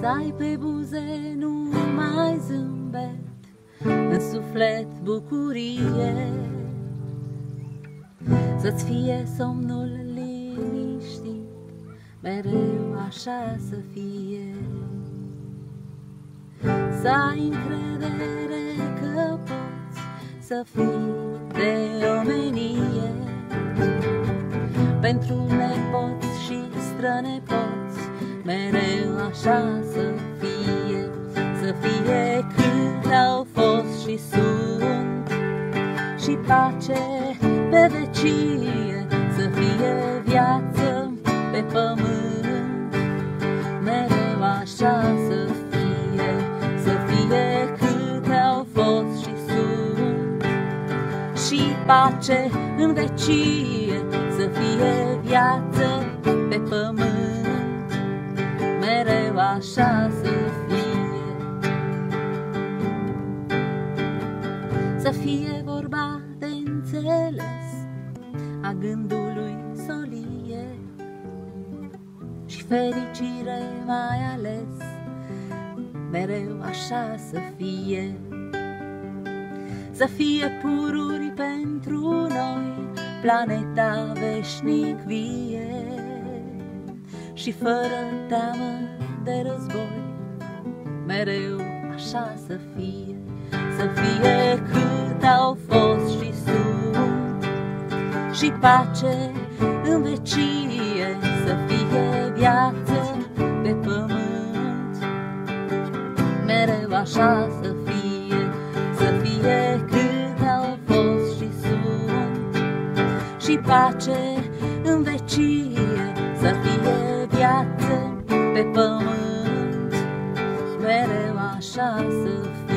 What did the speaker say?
Să ai pe buze numai zâmbet, în suflet bucurie, Să-ți fie somnul liniștit, mereu așa să fie. Să ai încredere că poți să fii de omenie, Pentru nepoți și strănepoți, mereu așa să fie, Să fie cât au fost și sunt, și pace pe vecie, Să fie viață pe pământ, mereu așa să fie, Să fie cât au fost și sunt, și pace în vecie, Să fie viață pe pământ, mereu așa să fie. Să fie vorba de înțeles a gândului solie și fericire mai ales, mereu așa să fie. Să fie pururi pentru noi, planeta veșnic vie și fără teamă de război, mereu așa să fie, să fie cât au fost și sunt. Și pace în vecie, să fie viață pe pământ, mereu așa să fie, să fie cât au fost și sunt. Și pace în vecie, să fie viață pe